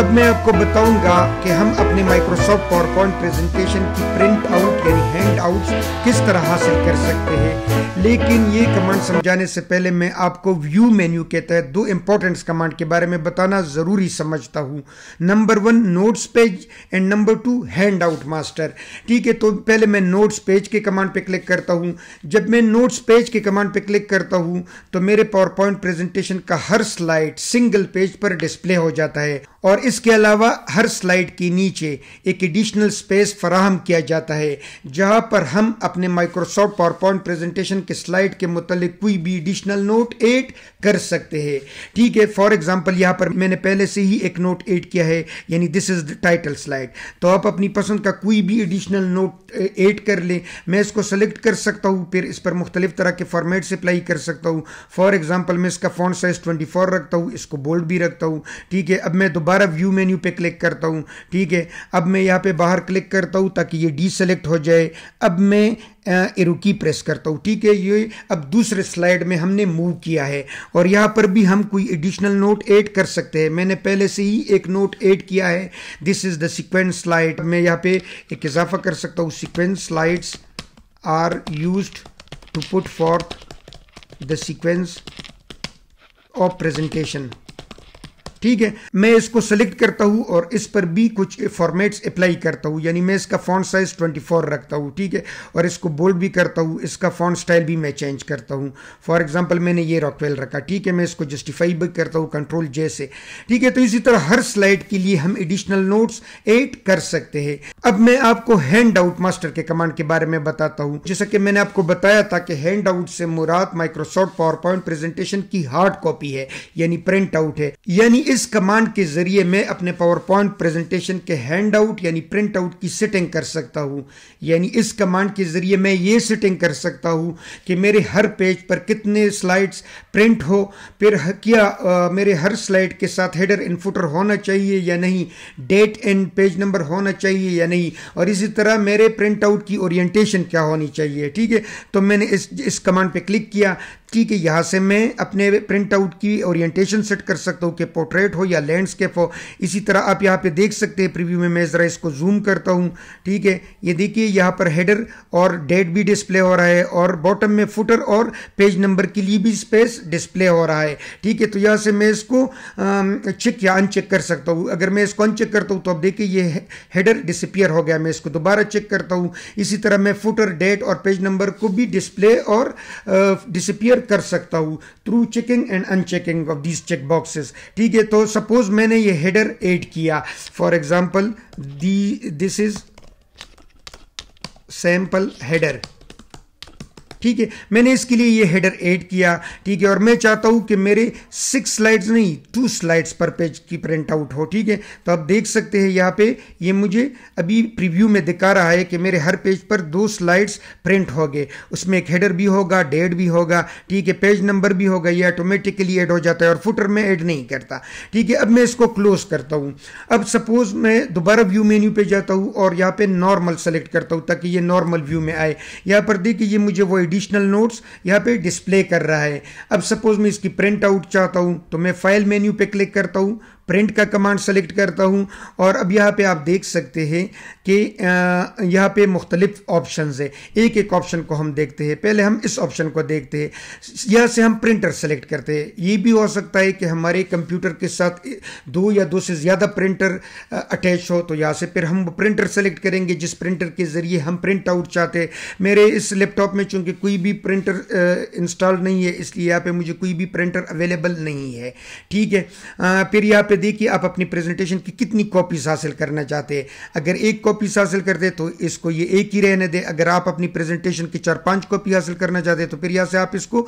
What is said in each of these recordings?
अब मैं आपको बताऊँगा कि हम अपने माइक्रोसॉफ्ट पावर पॉइंट प्रेजेंटेशन की प्रिंट आउट यानी हैंड आउट किस तरह हासिल कर सकते हैं। लेकिन ये कमांड समझाने से पहले मैं आपको व्यू मेन्यू के तहत दो इंपॉर्टेंट कमांड के बारे में बताना ज़रूरी समझता हूँ। Number one notes page and number two handout master ठीक है तो पहले मैं नोट्स पेज के कमांड पे क्लिक करता हूँ। जब मैं नोट्स पेज के कमांड पे क्लिक करता हूँ तो मेरे पावर पॉइंट प्रेजेंटेशन का हर स्लाइड सिंगल पेज पर डिस्प्ले हो जाता है। और इसके अलावा हर स्लाइड के नीचे एक एडिशनल स्पेस फराहम किया जाता है, जहाँ पर हम अपने माइक्रोसॉफ्ट पावर पॉइंट प्रेजेंटेशन के स्लाइड के मुतलिक कोई भी एडिशनल नोट एड कर सकते हैं। ठीक है फॉर एग्जांपल यहाँ पर मैंने पहले से ही एक नोट एड किया है, यानी this is the title slide तो आप अपनी पसंद का कोई भी एडिशनल नोट एड कर लें। मैं इसको सेलेक्ट कर सकता हूँ, फिर इस पर मुख्तलिफ़ तरह के फॉर्मेट से अप्लाई कर सकता हूँ। फॉर एग्ज़ाम्पल मैं इसका फॉन्ट साइज़ 24 रखता हूँ, इसको बोल्ड भी रखता हूँ। ठीक है, अब मैं दोबारा व्यू मेन्यू पे क्लिक करता हूँ, ठीक है? अब मैं यहाँ पे बाहर क्लिक करता हूँ ताकि ये डी सेलेक्ट हो जाए। अब मैं एरो की प्रेस करता हूँ, ठीक है? ये अब दूसरे स्लाइड में हमने मूव किया है। और यहाँ पर भी हम कोई एडिशनल नोट ऐड कर सकते हैं। मैंने पहले से ही एक नोट ऐड किया है। This is the sequence slide मैं यहाँ पे एक इजाफा कर सकता हूँ। Sequence slides are used to put forth the sequence of presentation ठीक है, मैं इसको सेलेक्ट करता हूँ और इस पर भी कुछ फॉर्मेट्स अप्लाई करता हूँ, यानी मैं इसका फॉन्ट साइज़ 24 रखता हूँ, ठीक है, और इसको बोल्ड भी करता हूँ, इसका फॉन्ट स्टाइल भी मैं चेंज करता हूँ। फॉर एग्जांपल मैंने ये रॉकवेल रखा, ठीक है, मैं इसको जस्टिफाई भी करता हूँ कंट्रोल जे से, ठीक है तो इसी तरह हर स्लाइड के लिए हम एडिशनल नोट्स एड कर सकते हैं। अब मैं आपको हैंड आउट मास्टर के कमांड के बारे में बताता हूँ। जैसा कि मैंने आपको बताया था कि हैंड आउट से मुराद माइक्रोसॉफ्ट पावर पॉइंट प्रेजेंटेशन की हार्ड कॉपी है, यानी प्रिंट आउट है, यानी इस कमांड के ज़रिए मैं अपने पावर पॉइंट प्रेजेंटेशन के हैंड आउट यानी प्रिंट आउट की सेटिंग कर सकता हूँ। यानी इस कमांड के ज़रिए मैं ये सेटिंग कर सकता हूँ कि मेरे हर पेज पर कितने स्लाइड्स प्रिंट हो। फिर क्या आ, मेरे हर स्लाइड के साथ हेडर इन फुटर होना चाहिए या नहीं? डेट एंड पेज नंबर होना चाहिए या नहीं? और इसी तरह मेरे प्रिंट आउट की ओरिएंटेशन क्या होनी चाहिए? ठीक है? तो मैंने इस इस कमांड पे क्लिक किया। ठीक है यहाँ से मैं अपने प्रिंट आउट की ओरिएंटेशन सेट कर सकता हूँ कि पोर्ट्रेट हो या लैंडस्केप हो। इसी तरह आप यहाँ पे देख सकते हैं प्रीव्यू में मैं ज़रा इसको जूम करता हूँ। ठीक है? ये देखिए, यहाँ पर हेडर और डेट भी डिस्प्ले हो रहा है और बॉटम में फुटर और पेज नंबर के लिए भी स्पेस डिस्प्ले हो रहा है। ठीक है? तो यहाँ से मैं इसको चेक या अनचेक कर सकता हूँ। अगर मैं इसको अनचेक करता हूँ तो अब देखिए ये हेडर डिसपियर हो गया। मैं इसको दोबारा चेक करता हूँ। इसी तरह मैं फुटर डेट और पेज नंबर को भी डिस्प्ले और डिसपियर कर सकता हूँ through checking and unchecking of these check boxes ठीक है तो सपोज़ मैंने ये हेडर एड किया। For example the this is sample header ठीक है, मैंने इसके लिए ये हेडर ऐड किया, ठीक है, और मैं चाहता हूँ कि मेरे सिक्स स्लाइड्स नहीं टू स्लाइड्स पर पेज की प्रिंट आउट हो, ठीक है? तो आप देख सकते हैं यहाँ पे, ये मुझे अभी प्रीव्यू में दिखा रहा है कि मेरे हर पेज पर दो स्लाइड्स प्रिंट हो गए। उसमें एक हेडर भी होगा डेट भी होगा, ठीक है पेज नंबर भी होगा, ये ऑटोमेटिकली ऐड हो जाता है और फुटर में ऐड नहीं करता। ठीक है, अब मैं इसको क्लोज करता हूँ। अब सपोज़ मैं दोबारा व्यू मेन्यू पे जाता हूँ और यहाँ पे नॉर्मल सेलेक्ट करता हूँ ताकि ये नॉर्मल व्यू में आए। यहाँ पर देखिए, ये मुझे वो एडिशनल नोट्स यहाँ पे डिस्प्ले कर रहा है। अब सपोज़ मैं इसकी प्रिंट आउट चाहता हूँ तो मैं फ़ाइल मेन्यू पे क्लिक करता हूँ प्रिंट का कमांड सेलेक्ट करता हूँ और अब यहाँ पे आप देख सकते हैं कि यहाँ पे मुख्तलिफ़ ऑप्शन है। एक एक ऑप्शन को हम देखते हैं। पहले हम इस ऑप्शन को देखते हैं। यहाँ से हम प्रिंटर सेलेक्ट करते हैं। ये भी हो सकता है कि हमारे कंप्यूटर के साथ दो या दो से ज़्यादा प्रिंटर अटैच हो तो यहाँ से फिर हम प्रिंटर सेलेक्ट करेंगे, जिस प्रिंटर के ज़रिए हम प्रिंट आउट चाहते हैं। मेरे इस लैपटॉप में चूँकि कोई भी प्रिंटर इंस्टॉल नहीं है, इसलिए यहाँ पर मुझे कोई भी प्रिंटर अवेलेबल नहीं है। ठीक है? फिर यहाँ पे देखिए आप अपनी प्रेजेंटेशन की कितनी कॉपीज हासिल करना चाहते हैं। अगर एक कॉपीज हासिल कर दे तो इसको ये एक ही रहने दे। अगर आप अपनी प्रेजेंटेशन की चार पाँच कॉपी हासिल करना चाहते हैं तो फिर यहाँ से आप इसको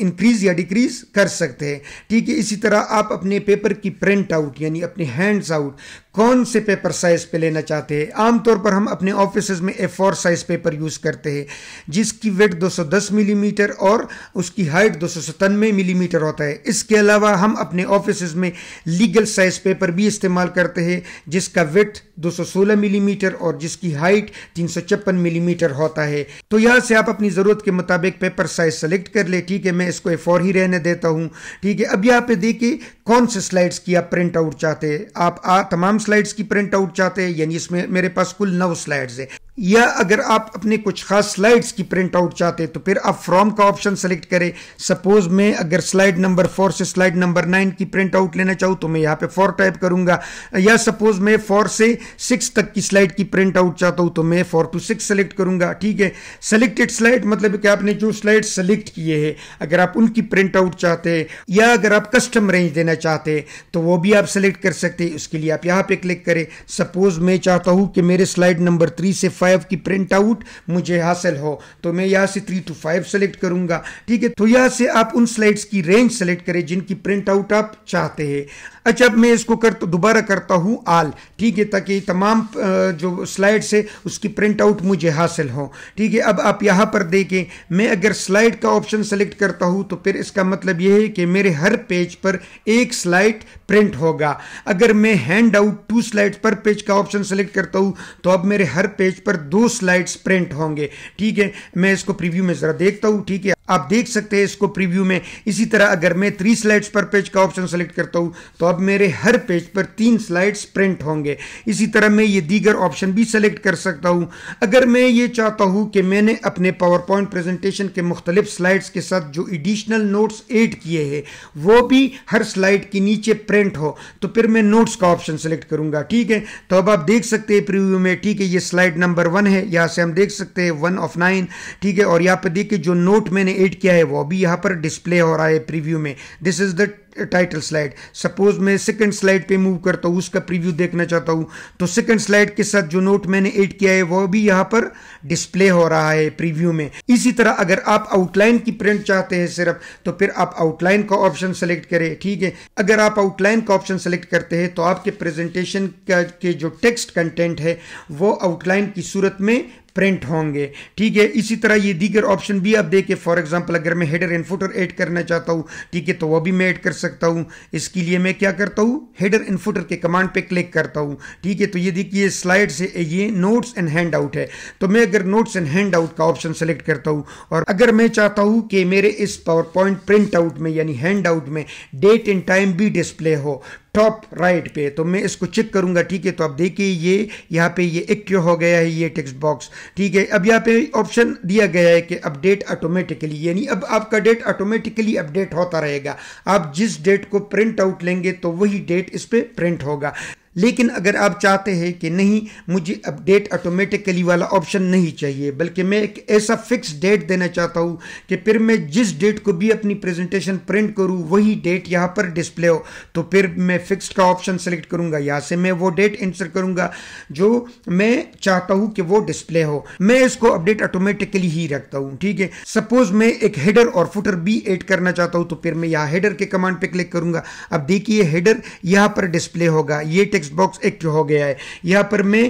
इंक्रीज या डिक्रीज कर सकते हैं। ठीक है, इसी तरह आप अपने पेपर की प्रिंट आउट यानी अपने हैंड्स आउट कौन से पेपर साइज़ पे लेना चाहते हैं? आमतौर पर हम अपने ऑफ़िस में A four size paper use करते हैं जिसकी वेट 210 मिलीमीटर mm और उसकी हाइट दो मिलीमीटर mm होता है। इसके अलावा हम अपने ऑफ़िस में लीगल साइज़ पेपर भी इस्तेमाल करते हैं जिसका वेट 216 मिलीमीटर mm और जिसकी हाइट तीन मिलीमीटर होता है। तो यहाँ से आप अपनी ज़रूरत के मुताबिक पेपर साइज़ सेलेक्ट कर ले ठीक है? मैं इसको ए ही रहने देता हूँ ठीक है? अब यहाँ पे देखिए कौन से स्लाइड्स की आप प्रिंट आउट चाहते हैं? आप आ, तमाम स्लाइड्स की प्रिंट आउट चाहते हैं यानी इसमें मेरे पास कुल नौ स्लाइड्स है। या अगर आप अपने कुछ खास स्लाइड्स की प्रिंट आउट चाहते हैं तो फिर आप फ्रॉम का ऑप्शन सेलेक्ट करें। सपोज़ मैं अगर स्लाइड नंबर फोर से स्लाइड नंबर नाइन की प्रिंट आउट लेना चाहूँ तो मैं यहाँ पे फोर टाइप करूँगा। या सपोज़ मैं फोर से सिक्स तक की स्लाइड की प्रिंट आउट चाहता हूँ तो मैं फोर टू सिक्स सेलेक्ट करूँगा। ठीक है? सेलेक्टेड स्लाइड मतलब कि आपने जो स्लाइड सेलेक्ट किए हैं, अगर आप उनकी प्रिंट आउट चाहते हैं, या अगर आप कस्टम रेंज देना चाहते हैं तो वो भी आप सेलेक्ट कर सकते हैं। उसके लिए आप यहाँ पे क्लिक करें। सपोज़ मैं चाहता हूँ कि मेरे स्लाइड नंबर थ्री से फाइव की प्रिंट आउट मुझे हासिल हो। तो मैं यहाँ से थ्री टू फाइव सेलेक्ट करूँगा। ठीक है? तो यहाँ से आप उन स्लाइड्स की रेंज सेलेक्ट करें जिनकी प्रिंट आउट आप चाहते हैं। अच्छा अब मैं इसको कर दोबारा करता हूँ आल। ठीक है, ताकि तमाम जो स्लाइड्स है, उसकी प्रिंट आउट मुझे हासिल हो। ठीक है, अब आप यहाँ पर देखें। मैं अगर स्लाइड का ऑप्शन सेलेक्ट करता हूँ तो फिर इसका मतलब यह है कि मेरे हर पेज पर एक स्लाइड प्रिंट होगा। अगर मैं हैंड आउट टू स्लाइड पर पेज का ऑप्शन सेलेक्ट करता हूँ तो अब मेरे हर पेज पर दो स्लाइड्स प्रिंट होंगे। ठीक है, मैं इसको प्रीव्यू में ज़रा देखता हूँ। ठीक है आप देख सकते हैं इसको प्रीव्यू में। इसी तरह अगर मैं थ्री स्लाइड्स पर पेज का ऑप्शन सेलेक्ट करता हूँ तो अब मेरे हर पेज पर तीन स्लाइड्स प्रिंट होंगे। इसी तरह मैं ये दीगर ऑप्शन भी सेलेक्ट कर सकता हूँ। अगर मैं ये चाहता हूँ कि मैंने अपने पावर पॉइंट प्रेजेंटेशन के मुख्तलिफ़ स्लाइड्स के साथ जो एडिशनल नोट्स एड किए हैं, वो भी हर स्लाइड के नीचे प्रिंट हो तो फिर मैं नोट्स का ऑप्शन सेलेक्ट करूँगा, ठीक है? तो अब आप देख सकते हैं प्रीव्यू में, ठीक है, ये स्लाइड नंबर वन है, यहाँ से हम देख सकते हैं वन ऑफ़ नाइन ठीक है? और यहाँ पर देखिए जो नोट मैंने एड किया है वो। भी यहाँ पर डिस्प्ले हो रहा है प्रीव्यू में। This is the title slide suppose मैं सेकंड स्लाइड पे मूव करता हूँ, उसका प्रीव्यू देखना चाहता हूँ। तो सेकंड स्लाइड के साथ जो नोट मैंने एड किया है, वो भी यहाँ पर डिस्प्ले हो रहा है प्रीव्यू में। इसी तरह अगर आप आउटलाइन की प्रिंट चाहते हैं सिर्फ़ तो फिर आप आउटलाइन का ऑप्शन सेलेक्ट करें, ठीक है? अगर आप आउटलाइन का ऑप्शन सेलेक्ट करते हैं तो आपके प्रेजेंटेशन के जो टेक्स्ट कंटेंट है, वो आउटलाइन की सूरत में प्रिंट होंगे। ठीक है, इसी तरह ये दीगर ऑप्शन भी आप देखें। फॉर एग्जांपल अगर मैं हेडर एंड फुटर ऐड करना चाहता हूँ, ठीक है तो वो भी मैं ऐड कर सकता हूँ। इसके लिए मैं क्या करता हूँ? हेडर एंड फुटर के कमांड पे क्लिक करता हूँ। ठीक है तो ये देखिए स्लाइड से ये नोट्स एंड हैंड आउट है। तो मैं अगर नोट्स एंड हैंड आउट का ऑप्शन सेलेक्ट करता हूँ, और अगर मैं चाहता हूँ कि मेरे इस पावर पॉइंट प्रिंट आउट में, यानी हैंड आउट में डेट एंड टाइम भी डिस्प्ले हो टॉप राइट पे तो मैं इसको चेक करूँगा, ठीक है? तो आप देखिए, ये यहाँ पे ये एक्टिव हो गया है, ये टेक्स्ट बॉक्स ठीक है? अब यहाँ पे ऑप्शन दिया गया है कि अपडेट ऑटोमेटिकली यानी अब आपका डेट ऑटोमेटिकली अपडेट होता रहेगा। आप जिस डेट को प्रिंट आउट लेंगे तो वही डेट इस पर प्रिंट होगा। लेकिन अगर आप चाहते हैं कि नहीं, मुझे अपडेट ऑटोमेटिकली वाला ऑप्शन नहीं चाहिए, बल्कि मैं एक ऐसा फिक्स डेट देना चाहता हूँ कि फिर मैं जिस डेट को भी अपनी प्रेजेंटेशन प्रिंट करूँ, वही डेट यहाँ पर डिस्प्ले हो। तो फिर मैं फिक्स का ऑप्शन सेलेक्ट करूँगा, यहाँ से मैं वो डेट इंसर करूँगा जो मैं चाहता हूँ कि वो डिस्प्ले हो। मैं इसको अपडेट ऑटोमेटिकली ही रखता हूँ, ठीक है? सपोज़ मैं एक हेडर और फुटर भी एड करना चाहता हूँ तो फिर मैं यहाँ हेडर के कमांड पे क्लिक करूँगा। अब देखिए हेडर यहाँ पर डिस्प्ले होगा, ये टेक्स्ट टेक्स्ट बॉक्स एक्टिव हो गया है। यहाँ पर मैं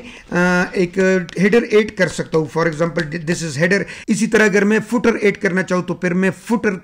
एक हेडर ऐड कर सकता हूँ। For example this is header इसी तरह अगर मैं फुटर ऐड करना चाहूँ तो फिर मैं फुटर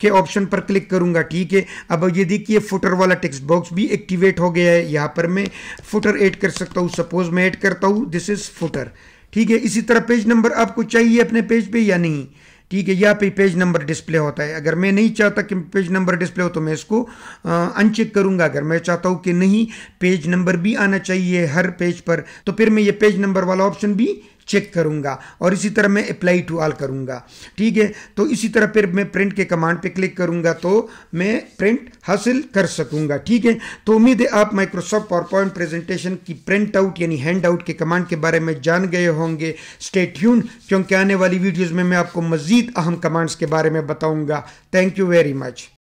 के ऑप्शन पर क्लिक करूँगा। ठीक है? अब ये देखिए फुटर वाला टेक्स्ट बॉक्स भी एक्टिवेट हो गया है। यहाँ पर मैं फुटर एड कर सकता हूँ। सपोज़ मैं एड करता हूँ दिस इज़ फुटर ठीक है? इसी तरह पेज नंबर आपको चाहिए अपने पेज पे या नहीं? ठीक है यहाँ पे पेज नंबर डिस्प्ले होता है। अगर मैं नहीं चाहता कि पेज नंबर डिस्प्ले हो तो मैं इसको अनचेक करूँगा। अगर मैं चाहता हूँ कि नहीं, पेज नंबर भी आना चाहिए हर पेज पर तो फिर मैं ये पेज नंबर वाला ऑप्शन भी चेक करूँगा और इसी तरह मैं अप्लाई टू ऑल करूँगा। ठीक है? तो इसी तरह फिर मैं प्रिंट के कमांड पे क्लिक करूँगा तो मैं प्रिंट हासिल कर सकूँगा। ठीक है? तो उम्मीद है आप माइक्रोसॉफ्ट पावर पॉइंट प्रेजेंटेशन की प्रिंट आउट यानी हैंड आउट के कमांड के बारे में जान गए होंगे। स्टेट्यून क्योंकि आने वाली वीडियोज़ में मैं आपको मजीद अहम कमांड्स के बारे में बताऊँगा। Thank you very much